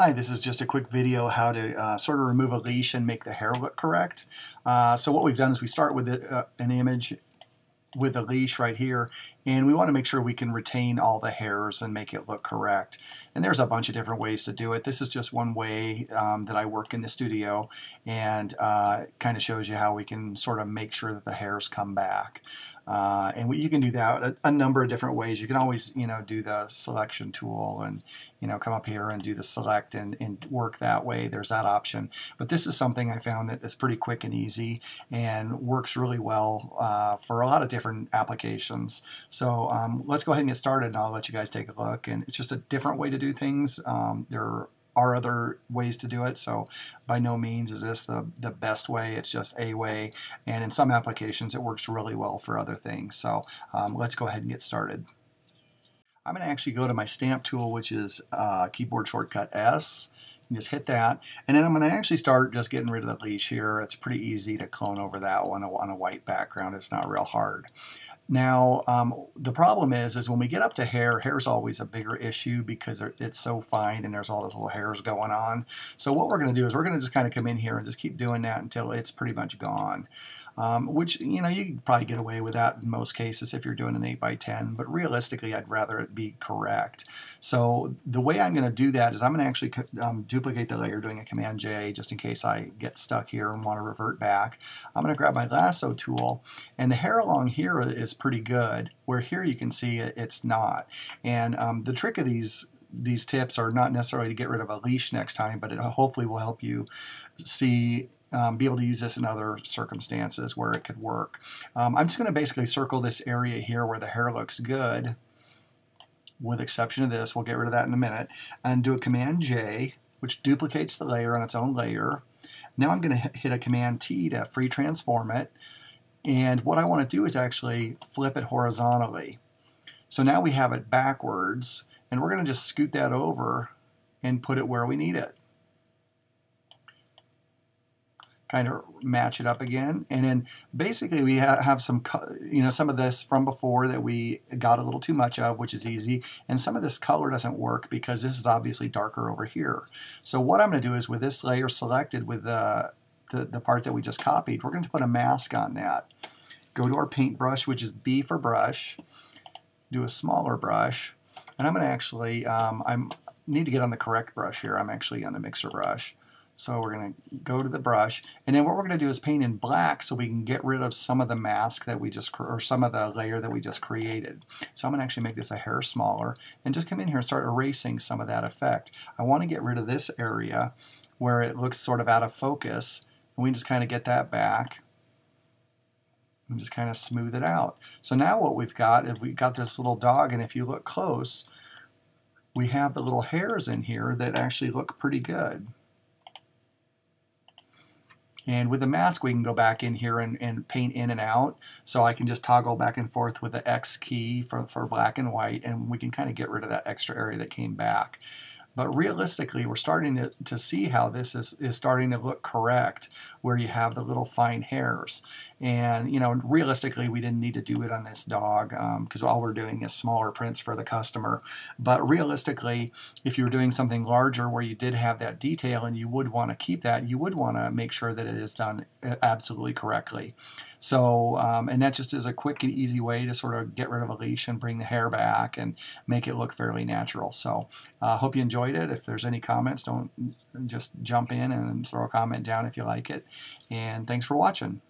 Hi, this is just a quick video how to uh, sort of remove a leash and make the hair look correct. Uh, so what we've done is we start with uh, an image with a leash right here and we want to make sure we can retain all the hairs and make it look correct. And there's a bunch of different ways to do it. This is just one way um, that I work in the studio and uh, kind of shows you how we can sort of make sure that the hairs come back. Uh, and we, you can do that a, a, number of different ways. You can always you know do the selection tool and you know come up here and do the select and, and work that way. There's that option. But this is something I found that is pretty quick and easy and works really well uh, for a lot of different applications. Um, let's go ahead and get started and I'll let you guys take a look. And it's just a different way to do things. Um, there are other ways to do it. So by no means is this the, the best way. It's just a way. And in some applications, it works really well for other things. So um, let's go ahead and get started. I'm going to actually go to my stamp tool, which is uh, keyboard shortcut S. And just hit that. And then I'm going to actually start just getting rid of the leash here. It's pretty easy to clone over that one on a white background. It's not real hard. Now, um, the problem is, is when we get up to hair, hair is always a bigger issue because it's so fine and there's all those little hairs going on. So what we're going to do is we're going to just kind of come in here and just keep doing that until it's pretty much gone. Um, which you know you can probably get away with that in most cases if you're doing an 8 by 10 but realistically I'd rather it be correct. So the way I'm going to do that is I'm going to actually um, duplicate the layer doing a command J just in case I get stuck here and want to revert back. I'm going to grab my lasso tool and the hair along here is pretty good where here you can see it's not and um, the trick of these these tips are not necessarily to get rid of a leash next time, but it hopefully will help you see um, be able to use this in other circumstances where it could work. Um, I'm just going to basically circle this area here where the hair looks good, with exception of this. We'll get rid of that in a minute. And do a Command J, which duplicates the layer on its own layer. Now I'm going to hit a Command T to free transform it. And what I want to do is actually flip it horizontally. So now we have it backwards, and we're going to just scoot that over and put it where we need it kind of match it up again. And then basically we ha have some, you know, some of this from before that we got a little too much of, which is easy. And some of this color doesn't work because this is obviously darker over here. So what I'm going to do is with this layer selected with the, the, the part that we just copied, we're going to put a mask on that. Go to our paintbrush, which is B for brush. Do a smaller brush. And I'm going to actually, um, I'm need to get on the correct brush here. I'm actually on the mixer brush. So we're going to go to the brush, and then what we're going to do is paint in black so we can get rid of some of the mask that we just, or some of the layer that we just created. So I'm going to actually make this a hair smaller, and just come in here and start erasing some of that effect. I want to get rid of this area where it looks sort of out of focus, and we just kind of get that back and just kind of smooth it out. So now what we've got is we've got this little dog, and if you look close, we have the little hairs in here that actually look pretty good. And with the mask, we can go back in here and, and paint in and out. So I can just toggle back and forth with the X key for, for black and white, and we can kind of get rid of that extra area that came back. But realistically, we're starting to, to see how this is, is starting to look correct, where you have the little fine hairs. And, you know, realistically, we didn't need to do it on this dog because um, all we're doing is smaller prints for the customer. But realistically, if you were doing something larger where you did have that detail and you would want to keep that, you would want to make sure that it is done uh, absolutely correctly. So, um, and that just is a quick and easy way to sort of get rid of a leash and bring the hair back and make it look fairly natural. So, I uh, hope you enjoyed it. If there's any comments, don't just jump in and throw a comment down if you like it. And thanks for watching.